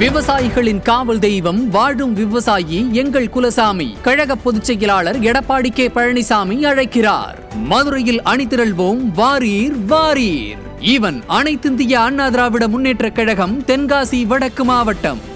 விவசாயிகளின் காவல் தெய்வம் வாழும் விவசாயி எங்கள் குலசாமி. கழக பொதுச் செயலாளர் எடப்பாடி கே பழனிசாமி அழைக்கிறார். மதுரையில் அணிதிரள்வோம் வாரீர் வாரீர். இவன் அனைத்திந்திய அண்ணா திராவிட முன்னேற்ற கழகம் தென்காசி வடக்கு மாவட்டம்.